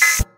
you